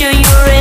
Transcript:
sure you're ready.